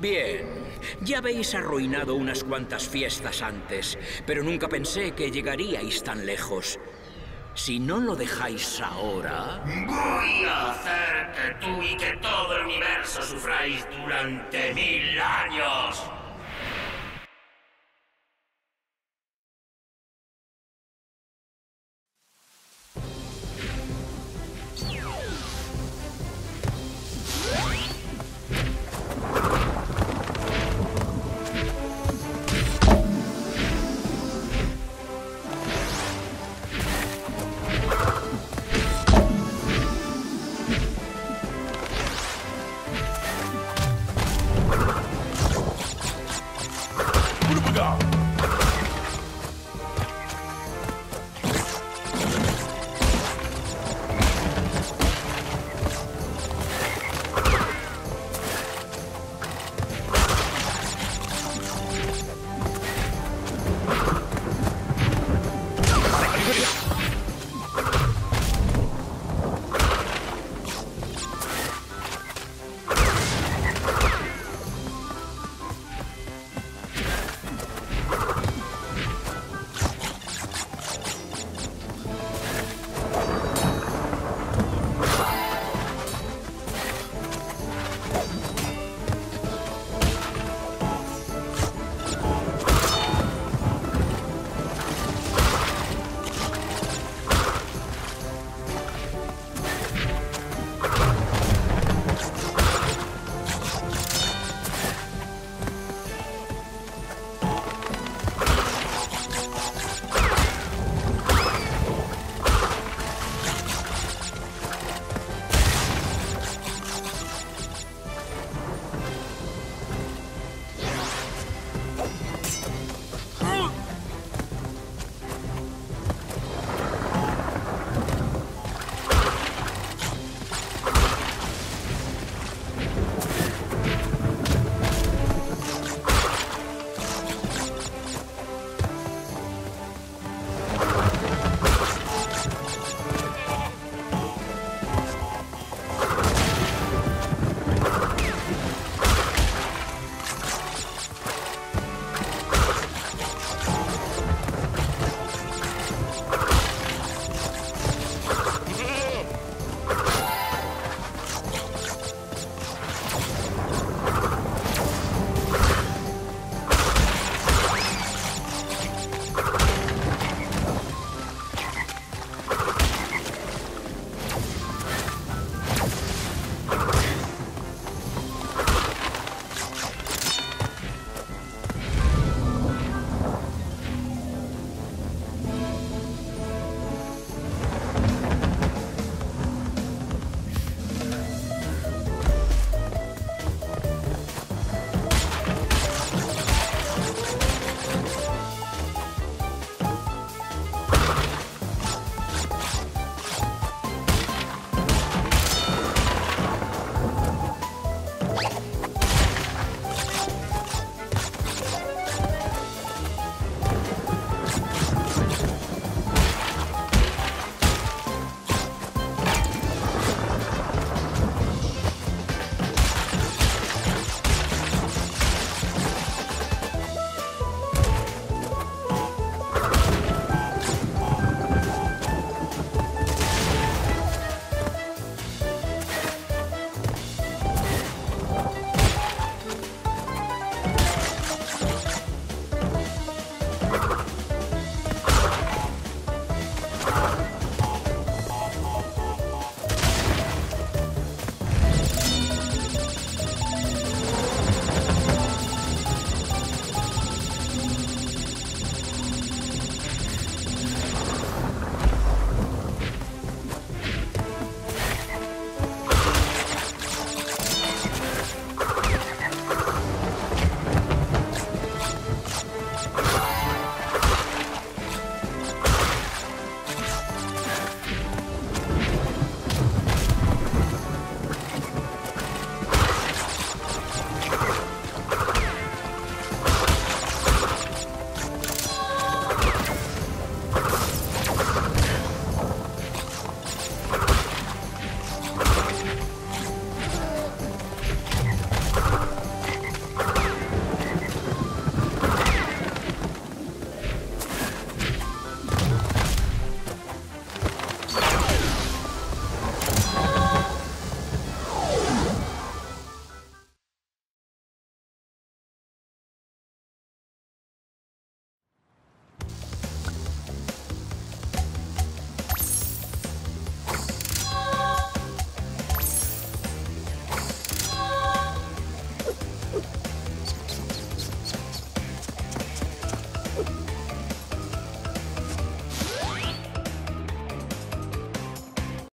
Bien, ya habéis arruinado unas cuantas fiestas antes, pero nunca pensé que llegaríais tan lejos. Si no lo dejáis ahora... Voy a hacer que tú y que todo el universo sufráis durante mil años. go.